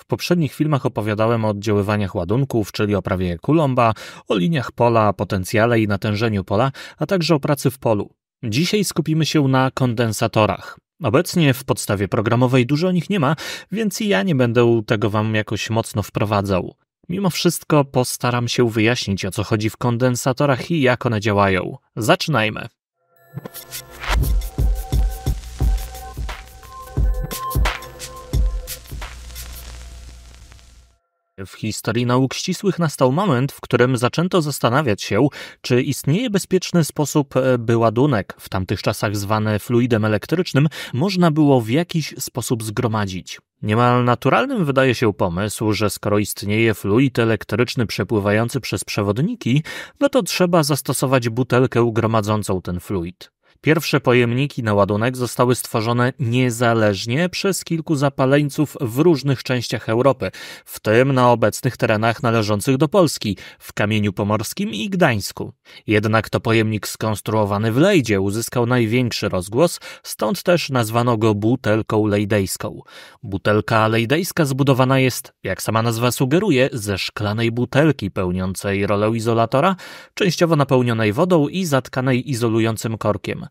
W poprzednich filmach opowiadałem o oddziaływaniach ładunków, czyli o prawie Coulomba, o liniach pola, potencjale i natężeniu pola, a także o pracy w polu. Dzisiaj skupimy się na kondensatorach. Obecnie w podstawie programowej dużo o nich nie ma, więc i ja nie będę tego wam jakoś mocno wprowadzał. Mimo wszystko postaram się wyjaśnić o co chodzi w kondensatorach i jak one działają. Zaczynajmy. W historii nauk ścisłych nastał moment, w którym zaczęto zastanawiać się, czy istnieje bezpieczny sposób, e, by ładunek, w tamtych czasach zwany fluidem elektrycznym, można było w jakiś sposób zgromadzić. Niemal naturalnym wydaje się pomysł, że skoro istnieje fluid elektryczny przepływający przez przewodniki, no to trzeba zastosować butelkę gromadzącą ten fluid. Pierwsze pojemniki na ładunek zostały stworzone niezależnie przez kilku zapaleńców w różnych częściach Europy, w tym na obecnych terenach należących do Polski, w Kamieniu Pomorskim i Gdańsku. Jednak to pojemnik skonstruowany w Lejdzie uzyskał największy rozgłos, stąd też nazwano go butelką lejdejską. Butelka lejdejska zbudowana jest, jak sama nazwa sugeruje, ze szklanej butelki pełniącej rolę izolatora, częściowo napełnionej wodą i zatkanej izolującym korkiem.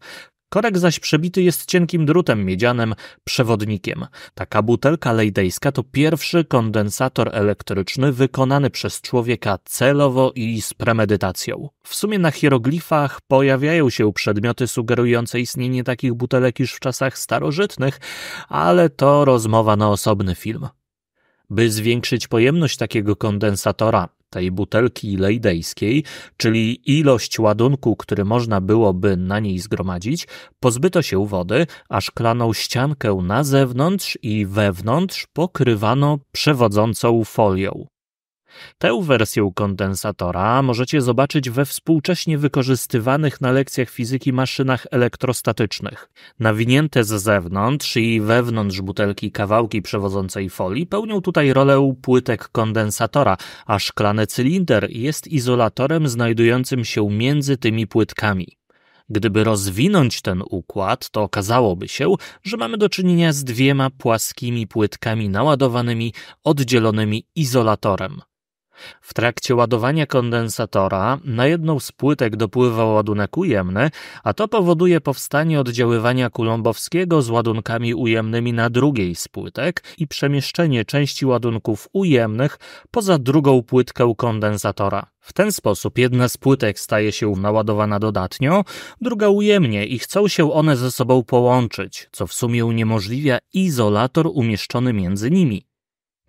Korek zaś przebity jest cienkim drutem miedzianym, przewodnikiem. Taka butelka lejdejska to pierwszy kondensator elektryczny wykonany przez człowieka celowo i z premedytacją. W sumie na hieroglifach pojawiają się przedmioty sugerujące istnienie takich butelek już w czasach starożytnych, ale to rozmowa na osobny film. By zwiększyć pojemność takiego kondensatora, tej butelki lejdejskiej, czyli ilość ładunku, który można byłoby na niej zgromadzić, pozbyto się wody, a szklaną ściankę na zewnątrz i wewnątrz pokrywano przewodzącą folią. Tę wersję kondensatora możecie zobaczyć we współcześnie wykorzystywanych na lekcjach fizyki maszynach elektrostatycznych. Nawinięte z zewnątrz i wewnątrz butelki kawałki przewodzącej folii pełnią tutaj rolę płytek kondensatora, a szklany cylinder jest izolatorem znajdującym się między tymi płytkami. Gdyby rozwinąć ten układ, to okazałoby się, że mamy do czynienia z dwiema płaskimi płytkami naładowanymi, oddzielonymi izolatorem. W trakcie ładowania kondensatora na jedną z płytek dopływa ładunek ujemny, a to powoduje powstanie oddziaływania kulombowskiego z ładunkami ujemnymi na drugiej z płytek i przemieszczenie części ładunków ujemnych poza drugą płytkę kondensatora. W ten sposób jedna z płytek staje się naładowana dodatnio, druga ujemnie i chcą się one ze sobą połączyć, co w sumie uniemożliwia izolator umieszczony między nimi.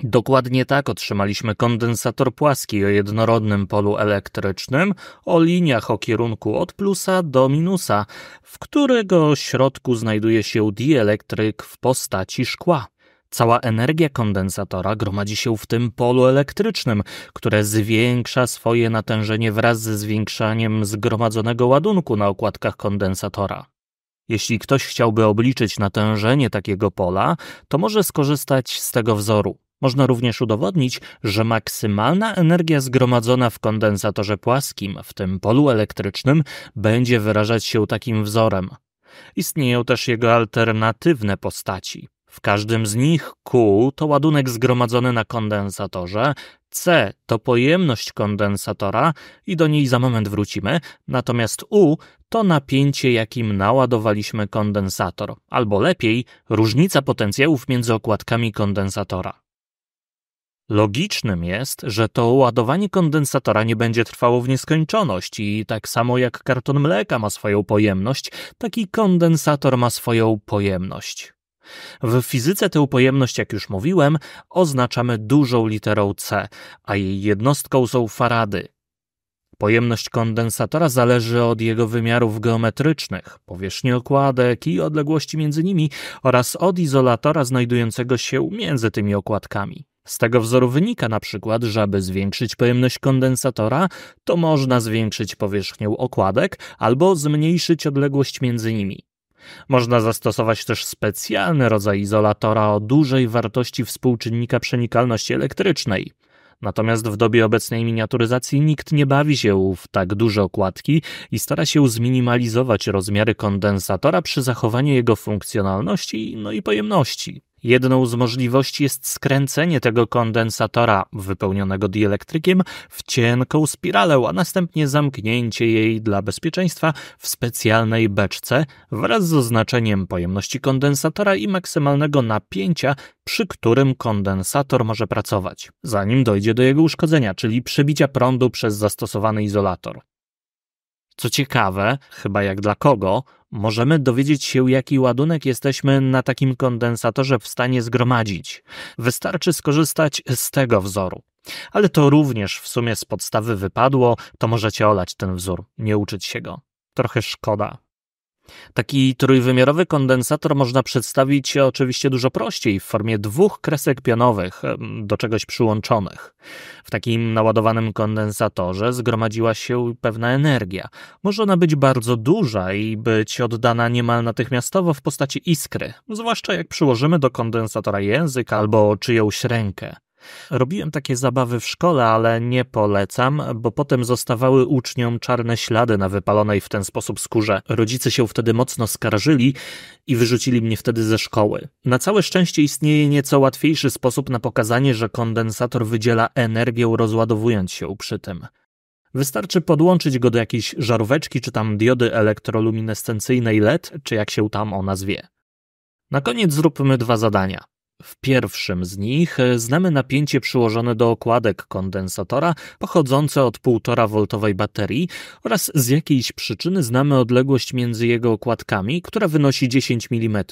Dokładnie tak otrzymaliśmy kondensator płaski o jednorodnym polu elektrycznym o liniach o kierunku od plusa do minusa, w którego środku znajduje się dielektryk w postaci szkła. Cała energia kondensatora gromadzi się w tym polu elektrycznym, które zwiększa swoje natężenie wraz ze zwiększaniem zgromadzonego ładunku na okładkach kondensatora. Jeśli ktoś chciałby obliczyć natężenie takiego pola, to może skorzystać z tego wzoru. Można również udowodnić, że maksymalna energia zgromadzona w kondensatorze płaskim, w tym polu elektrycznym, będzie wyrażać się takim wzorem. Istnieją też jego alternatywne postaci. W każdym z nich Q to ładunek zgromadzony na kondensatorze, C to pojemność kondensatora i do niej za moment wrócimy, natomiast U to napięcie, jakim naładowaliśmy kondensator, albo lepiej, różnica potencjałów między okładkami kondensatora. Logicznym jest, że to ładowanie kondensatora nie będzie trwało w nieskończoność i tak samo jak karton mleka ma swoją pojemność, taki kondensator ma swoją pojemność. W fizyce tę pojemność, jak już mówiłem, oznaczamy dużą literą C, a jej jednostką są farady. Pojemność kondensatora zależy od jego wymiarów geometrycznych, powierzchni okładek i odległości między nimi oraz od izolatora znajdującego się między tymi okładkami. Z tego wzoru wynika na przykład, że aby zwiększyć pojemność kondensatora, to można zwiększyć powierzchnię okładek albo zmniejszyć odległość między nimi. Można zastosować też specjalny rodzaj izolatora o dużej wartości współczynnika przenikalności elektrycznej. Natomiast w dobie obecnej miniaturyzacji nikt nie bawi się w tak duże okładki i stara się zminimalizować rozmiary kondensatora przy zachowaniu jego funkcjonalności no i pojemności. Jedną z możliwości jest skręcenie tego kondensatora wypełnionego dielektrykiem w cienką spiralę, a następnie zamknięcie jej dla bezpieczeństwa w specjalnej beczce wraz z oznaczeniem pojemności kondensatora i maksymalnego napięcia, przy którym kondensator może pracować, zanim dojdzie do jego uszkodzenia, czyli przebicia prądu przez zastosowany izolator. Co ciekawe, chyba jak dla kogo, możemy dowiedzieć się, jaki ładunek jesteśmy na takim kondensatorze w stanie zgromadzić. Wystarczy skorzystać z tego wzoru. Ale to również w sumie z podstawy wypadło, to możecie olać ten wzór, nie uczyć się go. Trochę szkoda. Taki trójwymiarowy kondensator można przedstawić oczywiście dużo prościej w formie dwóch kresek pionowych do czegoś przyłączonych. W takim naładowanym kondensatorze zgromadziła się pewna energia. Może ona być bardzo duża i być oddana niemal natychmiastowo w postaci iskry, zwłaszcza jak przyłożymy do kondensatora język albo czyjąś rękę. Robiłem takie zabawy w szkole, ale nie polecam, bo potem zostawały uczniom czarne ślady na wypalonej w ten sposób skórze. Rodzice się wtedy mocno skarżyli i wyrzucili mnie wtedy ze szkoły. Na całe szczęście istnieje nieco łatwiejszy sposób na pokazanie, że kondensator wydziela energię rozładowując się przy tym. Wystarczy podłączyć go do jakiejś żaróweczki czy tam diody elektroluminescencyjnej LED, czy jak się tam ona zwie. Na koniec zróbmy dwa zadania. W pierwszym z nich e, znamy napięcie przyłożone do okładek kondensatora pochodzące od 1,5V baterii oraz z jakiejś przyczyny znamy odległość między jego okładkami, która wynosi 10 mm.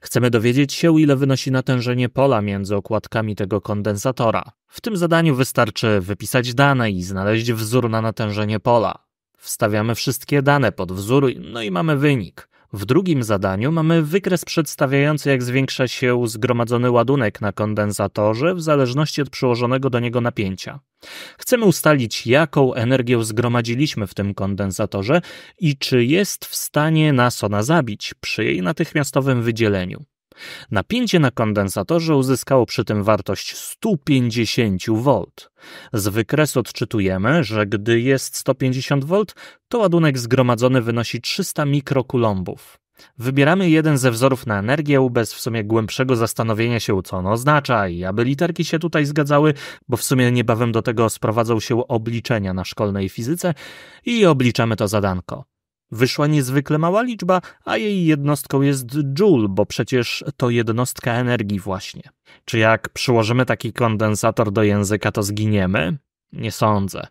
Chcemy dowiedzieć się, ile wynosi natężenie pola między okładkami tego kondensatora. W tym zadaniu wystarczy wypisać dane i znaleźć wzór na natężenie pola. Wstawiamy wszystkie dane pod wzór, no i mamy wynik. W drugim zadaniu mamy wykres przedstawiający, jak zwiększa się zgromadzony ładunek na kondensatorze w zależności od przyłożonego do niego napięcia. Chcemy ustalić, jaką energię zgromadziliśmy w tym kondensatorze i czy jest w stanie nas ona zabić przy jej natychmiastowym wydzieleniu. Napięcie na kondensatorze uzyskało przy tym wartość 150 V. Z wykresu odczytujemy, że gdy jest 150 V, to ładunek zgromadzony wynosi 300 mikrokulumbów. Wybieramy jeden ze wzorów na energię bez w sumie głębszego zastanowienia się, co on oznacza i aby literki się tutaj zgadzały, bo w sumie niebawem do tego sprowadzą się obliczenia na szkolnej fizyce i obliczamy to zadanko. Wyszła niezwykle mała liczba, a jej jednostką jest joule, bo przecież to jednostka energii właśnie. Czy jak przyłożymy taki kondensator do języka, to zginiemy? Nie sądzę.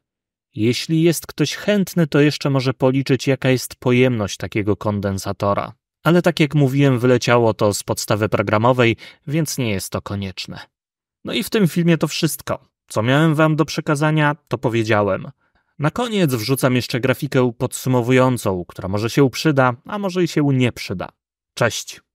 Jeśli jest ktoś chętny, to jeszcze może policzyć, jaka jest pojemność takiego kondensatora. Ale tak jak mówiłem, wyleciało to z podstawy programowej, więc nie jest to konieczne. No i w tym filmie to wszystko. Co miałem wam do przekazania, to powiedziałem. Na koniec wrzucam jeszcze grafikę podsumowującą, która może się przyda, a może i się nie przyda. Cześć!